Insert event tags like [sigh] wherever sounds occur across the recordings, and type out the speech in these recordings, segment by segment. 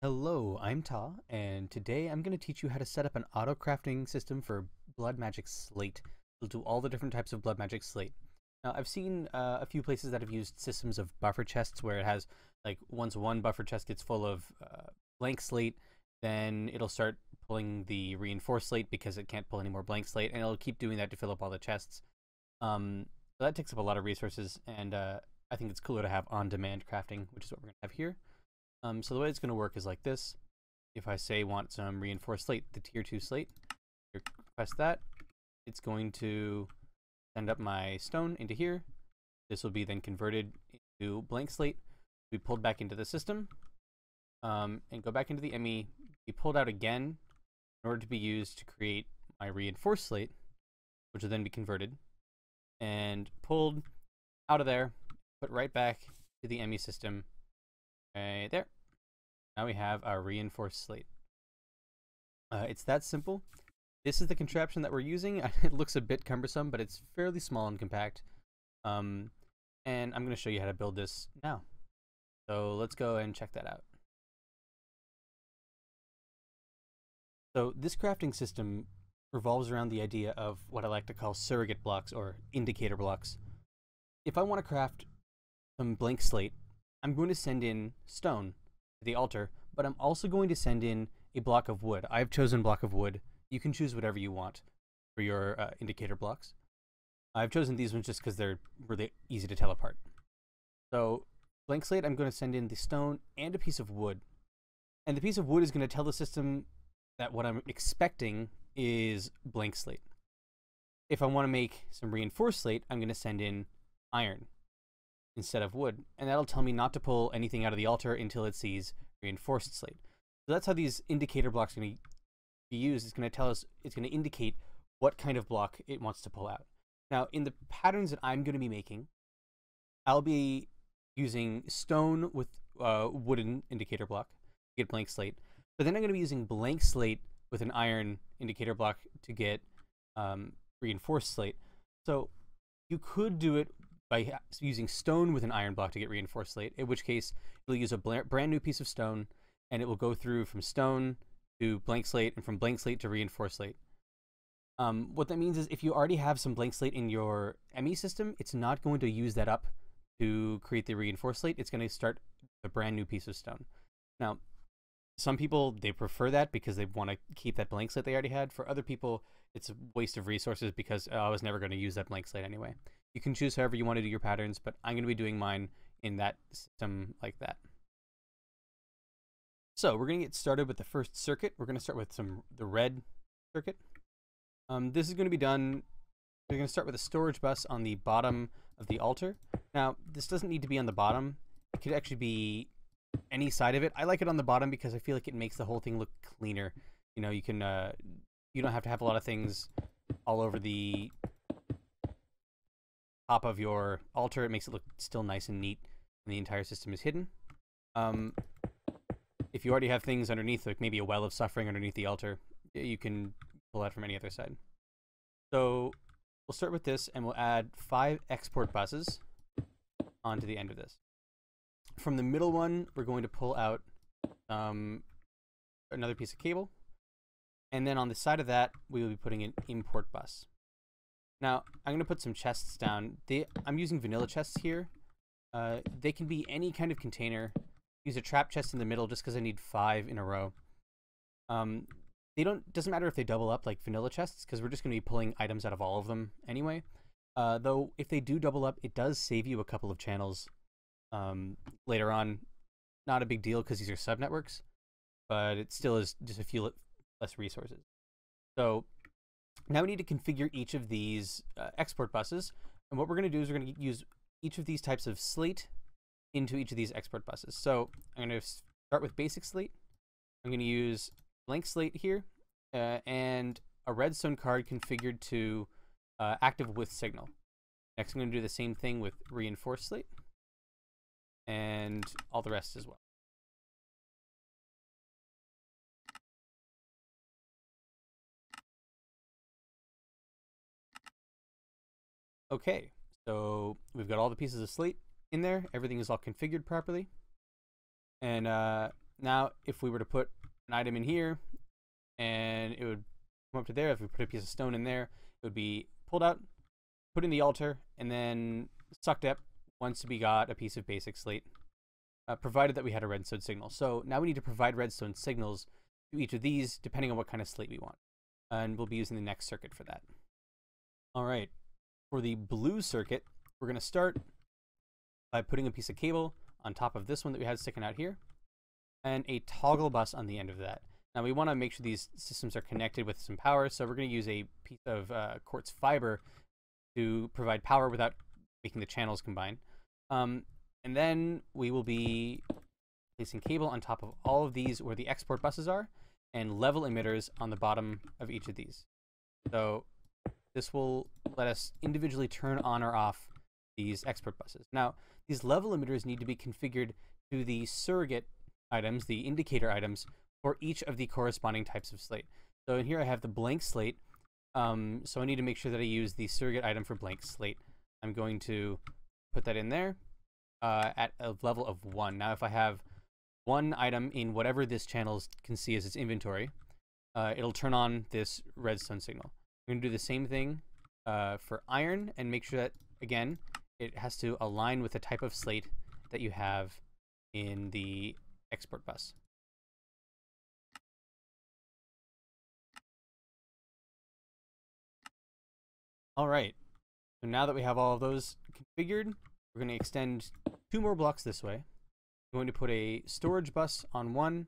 Hello, I'm Taw, and today I'm going to teach you how to set up an auto crafting system for Blood Magic Slate. It'll do all the different types of Blood Magic Slate. Now, I've seen uh, a few places that have used systems of buffer chests where it has, like, once one buffer chest gets full of uh, blank slate, then it'll start pulling the reinforced slate because it can't pull any more blank slate, and it'll keep doing that to fill up all the chests. Um, so that takes up a lot of resources, and uh, I think it's cooler to have on-demand crafting, which is what we're going to have here. Um, so the way it's going to work is like this. If I say want some reinforced slate, the tier 2 slate, request that, it's going to send up my stone into here. This will be then converted into blank slate, be pulled back into the system, um, and go back into the ME, be pulled out again in order to be used to create my reinforced slate, which will then be converted and pulled out of there, put right back to the ME system Right there. Now we have our reinforced slate. Uh, it's that simple. This is the contraption that we're using. [laughs] it looks a bit cumbersome, but it's fairly small and compact. Um, and I'm going to show you how to build this now. So let's go and check that out. So this crafting system revolves around the idea of what I like to call surrogate blocks or indicator blocks. If I want to craft some blank slate I'm going to send in stone to the altar, but I'm also going to send in a block of wood. I've chosen block of wood. You can choose whatever you want for your uh, indicator blocks. I've chosen these ones just because they're really easy to tell apart. So blank slate, I'm going to send in the stone and a piece of wood. And the piece of wood is going to tell the system that what I'm expecting is blank slate. If I want to make some reinforced slate, I'm going to send in iron instead of wood, and that'll tell me not to pull anything out of the altar until it sees reinforced slate. So that's how these indicator blocks are going to be used. It's going to tell us, it's going to indicate what kind of block it wants to pull out. Now, in the patterns that I'm going to be making, I'll be using stone with uh, wooden indicator block to get blank slate, but then I'm going to be using blank slate with an iron indicator block to get um, reinforced slate. So you could do it by using stone with an iron block to get reinforced slate, in which case you'll use a brand new piece of stone and it will go through from stone to blank slate and from blank slate to reinforced slate. Um, what that means is if you already have some blank slate in your ME system, it's not going to use that up to create the reinforced slate. It's going to start a brand new piece of stone. Now, some people, they prefer that because they want to keep that blank slate they already had. For other people, it's a waste of resources because oh, I was never going to use that blank slate anyway. You can choose however you want to do your patterns, but I'm going to be doing mine in that system like that. So we're going to get started with the first circuit. We're going to start with some the red circuit. Um, this is going to be done, we're going to start with a storage bus on the bottom of the altar. Now, this doesn't need to be on the bottom. It could actually be any side of it. I like it on the bottom because I feel like it makes the whole thing look cleaner. You know, you can, uh, you don't have to have a lot of things all over the top of your altar. It makes it look still nice and neat, and the entire system is hidden. Um, if you already have things underneath, like maybe a well of suffering underneath the altar, you can pull that from any other side. So we'll start with this, and we'll add five export buses onto the end of this. From the middle one, we're going to pull out um, another piece of cable. And then on the side of that, we will be putting an import bus. Now, I'm going to put some chests down. They, I'm using vanilla chests here. Uh, they can be any kind of container. Use a trap chest in the middle just because I need five in a row. Um, they don't doesn't matter if they double up like vanilla chests because we're just going to be pulling items out of all of them anyway. Uh, though if they do double up, it does save you a couple of channels um, later on. Not a big deal because these are sub networks, but it still is just a few less resources. So now we need to configure each of these uh, export buses. And what we're going to do is we're going to use each of these types of slate into each of these export buses. So I'm going to start with basic slate. I'm going to use blank slate here uh, and a redstone card configured to uh, active with signal. Next, I'm going to do the same thing with reinforced slate and all the rest as well. Okay, so we've got all the pieces of slate in there. Everything is all configured properly. And uh, now if we were to put an item in here and it would come up to there, if we put a piece of stone in there, it would be pulled out, put in the altar, and then sucked up once we got a piece of basic slate, uh, provided that we had a redstone signal. So now we need to provide redstone signals to each of these depending on what kind of slate we want. And we'll be using the next circuit for that. All right, for the blue circuit, we're going to start by putting a piece of cable on top of this one that we had sticking out here, and a toggle bus on the end of that. Now we want to make sure these systems are connected with some power, so we're going to use a piece of uh, quartz fiber to provide power without making the channels combine. Um, and then we will be placing cable on top of all of these where the export buses are, and level emitters on the bottom of each of these. So this will let us individually turn on or off these export buses. Now, these level emitters need to be configured to the surrogate items, the indicator items, for each of the corresponding types of slate. So in here I have the blank slate, um, so I need to make sure that I use the surrogate item for blank slate. I'm going to put that in there uh, at a level of 1. Now if I have one item in whatever this channel can see as its inventory, uh, it'll turn on this redstone signal. I'm going to do the same thing uh, for iron and make sure that, again, it has to align with the type of slate that you have in the export bus. All right, so now that we have all of those configured, we're going to extend two more blocks this way. I'm going to put a storage bus on one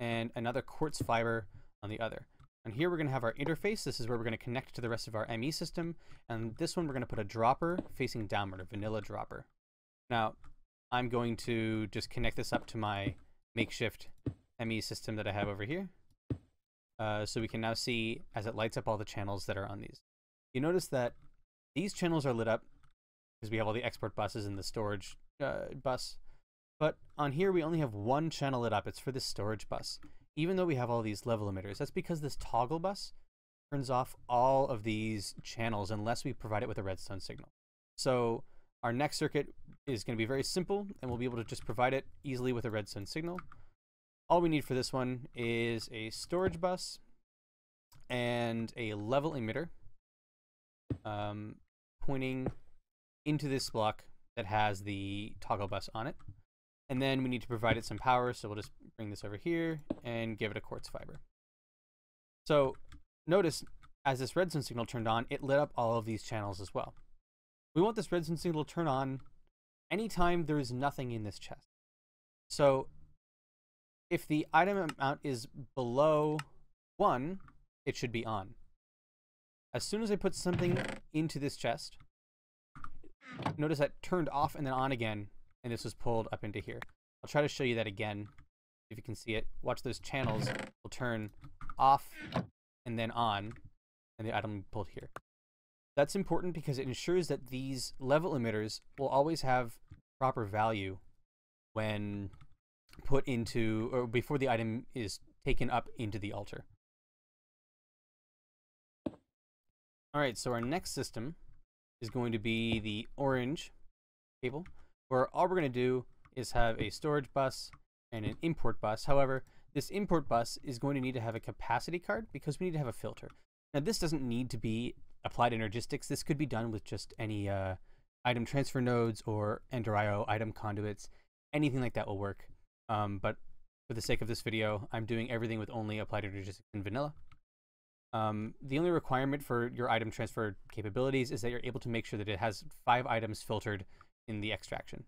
and another quartz fiber on the other. And here we're going to have our interface. This is where we're going to connect to the rest of our ME system. And this one, we're going to put a dropper facing downward, a vanilla dropper. Now, I'm going to just connect this up to my makeshift ME system that I have over here. Uh, so we can now see as it lights up all the channels that are on these. You notice that these channels are lit up because we have all the export buses and the storage uh, bus. But on here, we only have one channel lit up. It's for this storage bus even though we have all these level emitters, that's because this toggle bus turns off all of these channels unless we provide it with a redstone signal. So our next circuit is going to be very simple and we'll be able to just provide it easily with a redstone signal. All we need for this one is a storage bus and a level emitter um, pointing into this block that has the toggle bus on it. And then we need to provide it some power, so we'll just bring this over here and give it a quartz fiber. So notice as this redstone signal turned on, it lit up all of these channels as well. We want this redstone signal to turn on anytime there is nothing in this chest. So if the item amount is below one, it should be on. As soon as I put something into this chest, notice that turned off and then on again and this was pulled up into here. I'll try to show you that again, if you can see it. Watch those channels will turn off and then on, and the item pulled here. That's important because it ensures that these level emitters will always have proper value when put into, or before the item is taken up into the altar. All right, so our next system is going to be the orange cable where all we're going to do is have a storage bus and an import bus. However, this import bus is going to need to have a capacity card because we need to have a filter. Now, this doesn't need to be applied energistics. This could be done with just any uh, item transfer nodes or Ender IO item conduits. Anything like that will work. Um, but for the sake of this video, I'm doing everything with only applied energistics in vanilla. Um, the only requirement for your item transfer capabilities is that you're able to make sure that it has five items filtered in the extraction.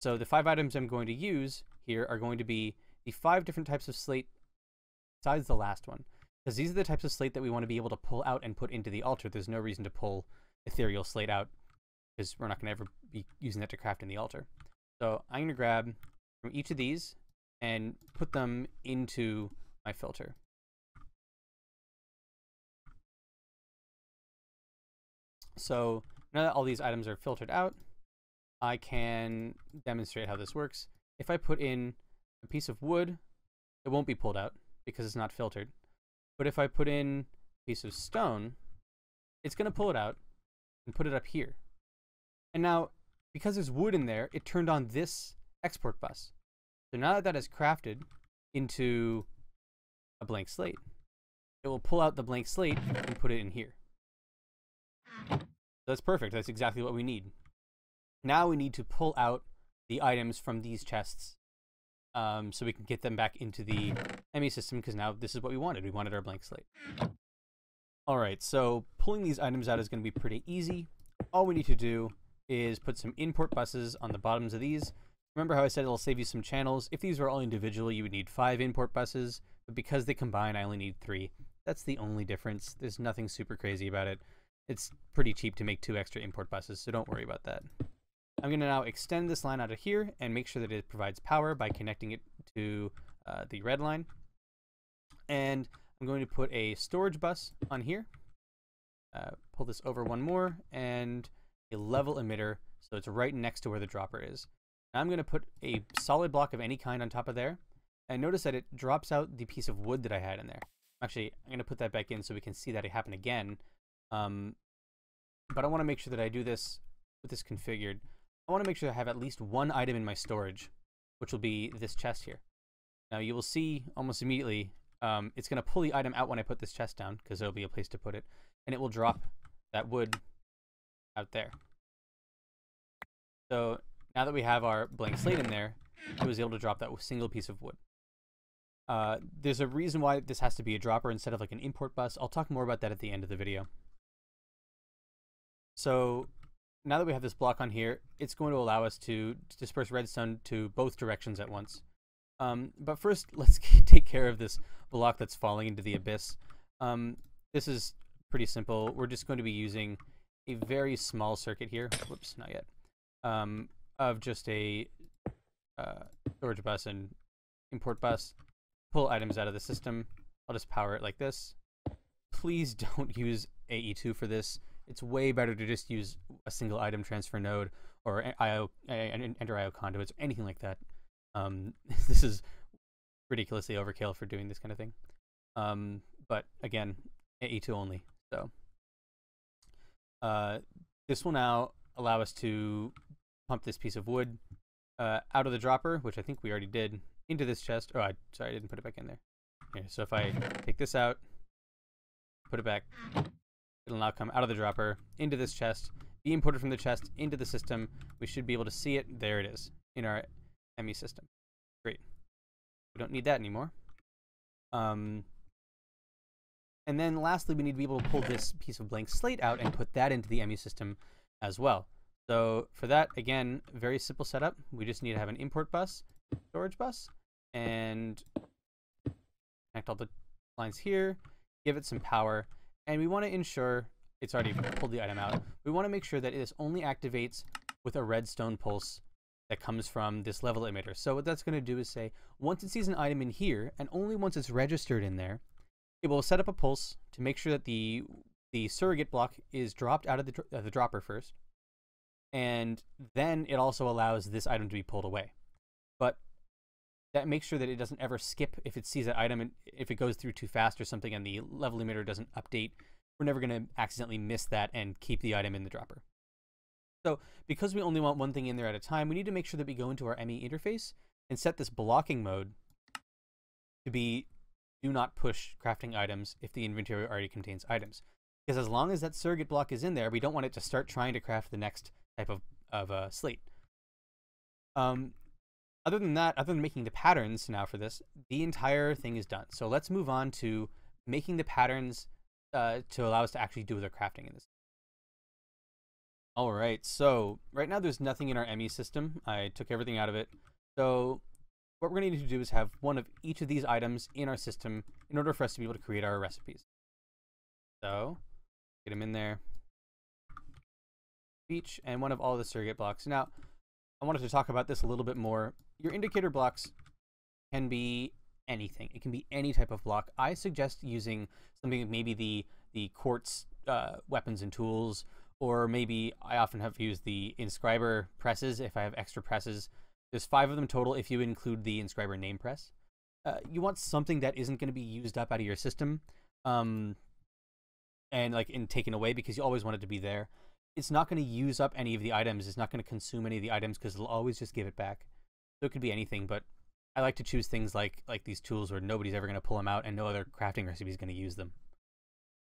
So the five items I'm going to use here are going to be the five different types of slate besides the last one. Because these are the types of slate that we want to be able to pull out and put into the altar. There's no reason to pull ethereal slate out because we're not going to ever be using that to craft in the altar. So I'm going to grab from each of these and put them into my filter. So now that all these items are filtered out, I can demonstrate how this works. If I put in a piece of wood, it won't be pulled out because it's not filtered. But if I put in a piece of stone, it's going to pull it out and put it up here. And now, because there's wood in there, it turned on this export bus. So now that that is crafted into a blank slate. It will pull out the blank slate and put it in here. That's perfect. That's exactly what we need. Now we need to pull out the items from these chests um, so we can get them back into the ME system because now this is what we wanted. We wanted our blank slate. All right, so pulling these items out is going to be pretty easy. All we need to do is put some import buses on the bottoms of these. Remember how I said it'll save you some channels? If these were all individual, you would need five import buses, but because they combine, I only need three. That's the only difference. There's nothing super crazy about it. It's pretty cheap to make two extra import buses, so don't worry about that. I'm going to now extend this line out of here and make sure that it provides power by connecting it to uh, the red line. And I'm going to put a storage bus on here. Uh, pull this over one more and a level emitter so it's right next to where the dropper is. Now I'm going to put a solid block of any kind on top of there. And notice that it drops out the piece of wood that I had in there. Actually, I'm going to put that back in so we can see that it happen again. Um, but I want to make sure that I do this with this configured. I want to make sure I have at least one item in my storage, which will be this chest here. Now you will see almost immediately, um, it's going to pull the item out when I put this chest down, because there'll be a place to put it, and it will drop that wood out there. So now that we have our blank slate in there, it was able to drop that single piece of wood. Uh, there's a reason why this has to be a dropper instead of like an import bus. I'll talk more about that at the end of the video. So now that we have this block on here, it's going to allow us to disperse redstone to both directions at once. Um, but first, [laughs] let's [laughs] take care of this block that's falling into the abyss. Um, this is pretty simple. We're just going to be using a very small circuit here. Whoops, not yet. Um, of just a uh, storage bus and import bus. Pull items out of the system. I'll just power it like this. Please [laughs] don't use AE2 for this it's way better to just use a single item transfer node or IO Ender IO conduits or anything like that. Um, [laughs] this is ridiculously overkill for doing this kind of thing. Um, but again, AE2 only. So uh, this will now allow us to pump this piece of wood uh, out of the dropper, which I think we already did, into this chest. Oh, I, sorry, I didn't put it back in there. Okay, so if I take this out, put it back, It'll now come out of the dropper into this chest, be imported from the chest into the system. We should be able to see it. There it is in our ME system. Great. We don't need that anymore. Um, and then lastly, we need to be able to pull this piece of blank slate out and put that into the ME system as well. So for that, again, very simple setup. We just need to have an import bus, storage bus, and connect all the lines here, give it some power, and we want to ensure it's already pulled the item out. We want to make sure that this only activates with a redstone pulse that comes from this level emitter. So what that's going to do is say, once it sees an item in here, and only once it's registered in there, it will set up a pulse to make sure that the the surrogate block is dropped out of the, uh, the dropper first, and then it also allows this item to be pulled away. But that makes sure that it doesn't ever skip if it sees that item and if it goes through too fast or something and the level emitter doesn't update, we're never going to accidentally miss that and keep the item in the dropper. So because we only want one thing in there at a time, we need to make sure that we go into our ME interface and set this blocking mode to be do not push crafting items if the inventory already contains items. Because as long as that surrogate block is in there, we don't want it to start trying to craft the next type of, of uh, slate. Um, other than that, other than making the patterns now for this, the entire thing is done. So let's move on to making the patterns uh, to allow us to actually do the crafting in this. All right, so right now there's nothing in our ME system. I took everything out of it. So what we're going to need to do is have one of each of these items in our system in order for us to be able to create our recipes. So get them in there. Each and one of all the surrogate blocks. Now, I wanted to talk about this a little bit more your indicator blocks can be anything. It can be any type of block. I suggest using something like maybe the the quartz uh, weapons and tools, or maybe I often have used the inscriber presses if I have extra presses. There's five of them total if you include the inscriber name press. Uh, you want something that isn't going to be used up out of your system, um, and like in taken away because you always want it to be there. It's not going to use up any of the items. It's not going to consume any of the items because it'll always just give it back. So it could be anything, but I like to choose things like like these tools where nobody's ever going to pull them out and no other crafting recipe is going to use them.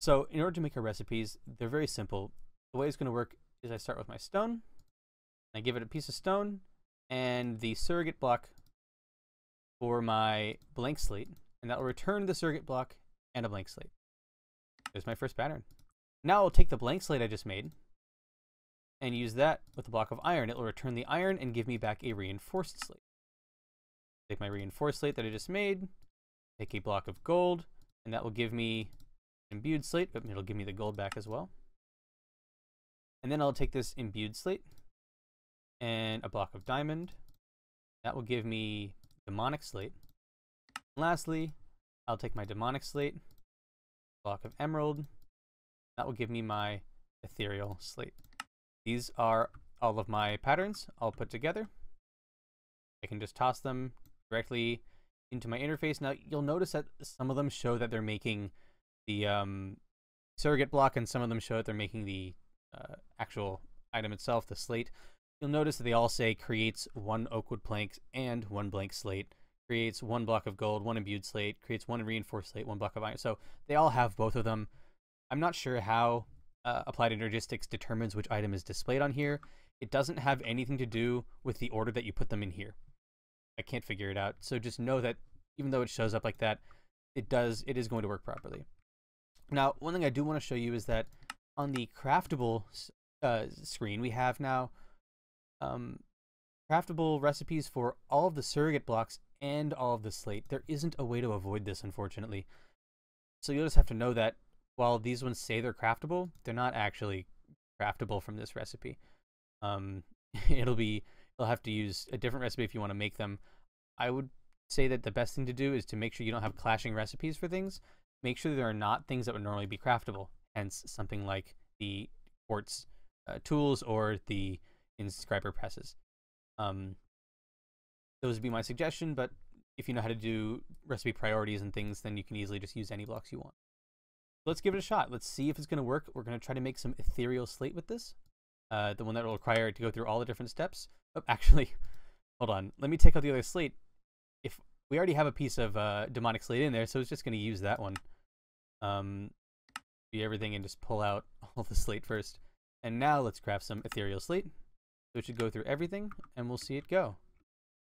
So in order to make our recipes, they're very simple. The way it's going to work is I start with my stone, I give it a piece of stone, and the surrogate block for my blank slate, and that will return the surrogate block and a blank slate. There's my first pattern. Now I'll take the blank slate I just made and use that with a block of iron. It will return the iron and give me back a reinforced slate. Take my reinforced slate that I just made, take a block of gold, and that will give me imbued slate, but it'll give me the gold back as well. And then I'll take this imbued slate and a block of diamond. That will give me demonic slate. And lastly, I'll take my demonic slate, block of emerald. That will give me my ethereal slate. These are all of my patterns all put together. I can just toss them directly into my interface. Now you'll notice that some of them show that they're making the um, surrogate block and some of them show that they're making the uh, actual item itself, the slate. You'll notice that they all say creates one oakwood plank and one blank slate, creates one block of gold, one imbued slate, creates one reinforced slate, one block of iron. So they all have both of them. I'm not sure how uh, applied energistics determines which item is displayed on here. It doesn't have anything to do with the order that you put them in here. I can't figure it out. So just know that even though it shows up like that, it does it is going to work properly. Now, one thing I do want to show you is that on the craftable uh, screen, we have now um, craftable recipes for all of the surrogate blocks and all of the slate. There isn't a way to avoid this, unfortunately. So you'll just have to know that while these ones say they're craftable, they're not actually craftable from this recipe. Um, [laughs] it'll be you'll have to use a different recipe if you want to make them. I would say that the best thing to do is to make sure you don't have clashing recipes for things. Make sure there are not things that would normally be craftable. Hence, something like the quartz uh, tools or the inscriber presses. Um, those would be my suggestion, but if you know how to do recipe priorities and things, then you can easily just use any blocks you want. Let's give it a shot. Let's see if it's going to work. We're going to try to make some ethereal slate with this. Uh, the one that will require to go through all the different steps. Oh, [laughs] actually, hold on. Let me take out the other slate. If we already have a piece of uh, demonic slate in there, so it's just going to use that one. Um, do everything and just pull out [laughs] all the slate first. And now let's craft some ethereal slate. So it should go through everything, and we'll see it go.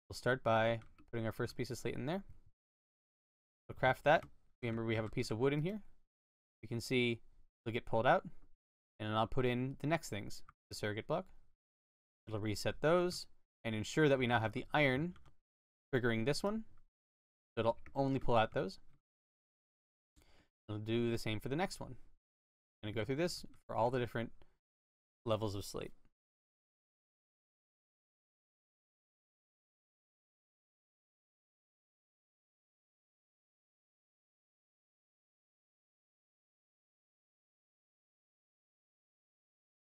We'll start by putting our first piece of slate in there. We'll craft that. Remember, we have a piece of wood in here. You can see it'll get pulled out, and I'll put in the next things. The surrogate block. It'll reset those, and ensure that we now have the iron triggering this one. So it'll only pull out those. It'll do the same for the next one. I'm going to go through this for all the different levels of slate.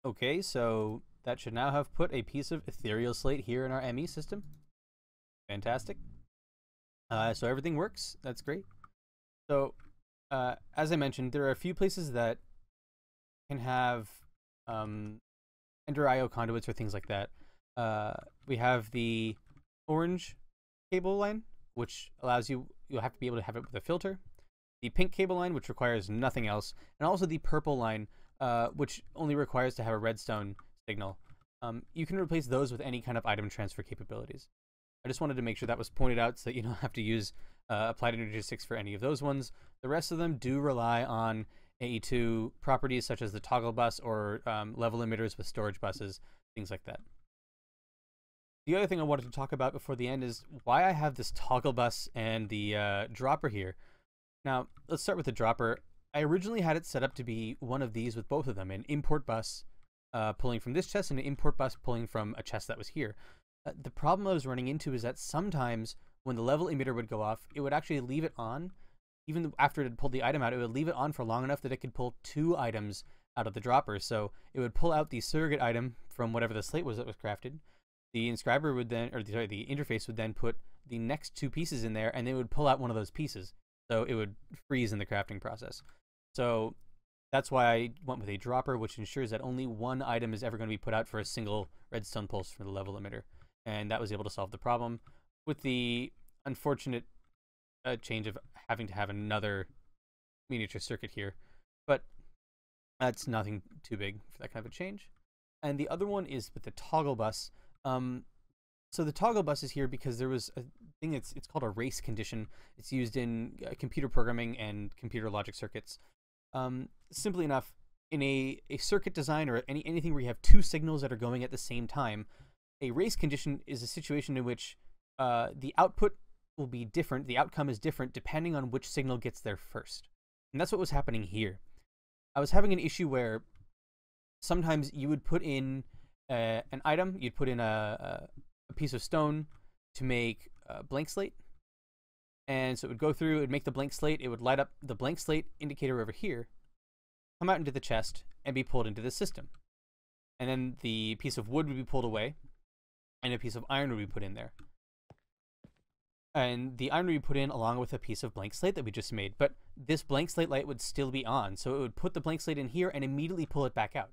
Okay, so that should now have put a piece of ethereal slate here in our ME system. Fantastic. Uh, so everything works. That's great. So, uh, as I mentioned, there are a few places that can have um, Ender IO conduits or things like that. Uh, we have the orange cable line, which allows you, you'll have to be able to have it with a filter. The pink cable line, which requires nothing else. And also the purple line, uh, which only requires to have a redstone signal. Um, you can replace those with any kind of item transfer capabilities. I just wanted to make sure that was pointed out so that you don't [laughs] have to use uh, applied six for any of those ones. The rest of them do rely on AE2 properties such as the toggle bus or um, level emitters with storage buses, things like that. The other thing I wanted to talk about before the end is why I have this toggle bus and the uh, dropper here. Now, let's start with the dropper. I originally had it set up to be one of these with both of them, an import bus uh, pulling from this chest and an import bus pulling from a chest that was here. Uh, the problem I was running into is that sometimes when the level emitter would go off, it would actually leave it on. Even after it had pulled the item out, it would leave it on for long enough that it could pull two items out of the dropper. So it would pull out the surrogate item from whatever the slate was that was crafted. The inscriber would then, or the, sorry, the interface would then put the next two pieces in there, and they would pull out one of those pieces. So it would freeze in the crafting process. So that's why I went with a dropper, which ensures that only one item is ever going to be put out for a single redstone pulse from the level emitter. And that was able to solve the problem. With the unfortunate uh, change of having to have another miniature circuit here, but that's nothing too big for that kind of a change. And the other one is with the toggle bus. Um, so the toggle bus is here because there was a thing that's it's called a race condition. It's used in uh, computer programming and computer logic circuits. Um, simply enough, in a, a circuit design or any anything where you have two signals that are going at the same time, a race condition is a situation in which uh, the output will be different. The outcome is different depending on which signal gets there first. And that's what was happening here. I was having an issue where sometimes you would put in uh, an item, you'd put in a, a, piece of stone to make a blank slate. And so it would go through, it would make the blank slate, it would light up the blank slate indicator over here, come out into the chest, and be pulled into the system. And then the piece of wood would be pulled away, and a piece of iron would be put in there. And the iron would be put in along with a piece of blank slate that we just made. But this blank slate light would still be on, so it would put the blank slate in here and immediately pull it back out.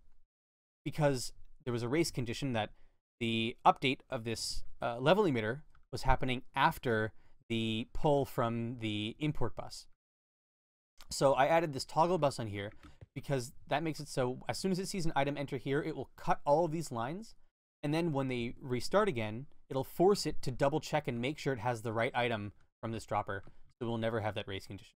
Because there was a race condition that the update of this uh, level emitter was happening after the pull from the import bus. So I added this toggle bus on here because that makes it so as soon as it sees an item enter here, it will cut all of these lines. And then when they restart again, it'll force it to double check and make sure it has the right item from this dropper. So we'll never have that race condition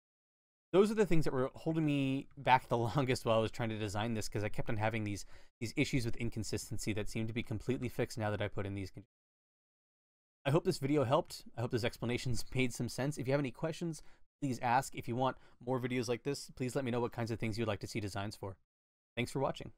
those are the things that were holding me back the [laughs] longest while I was trying to design this because I kept on having these these issues with inconsistency that seem to be completely fixed now that I put in these. I hope this video helped. I hope those explanations [laughs] made some sense. If you have any questions, please ask. If you want more videos like this, please let me know what kinds of things you'd like to see designs for. Thanks for watching.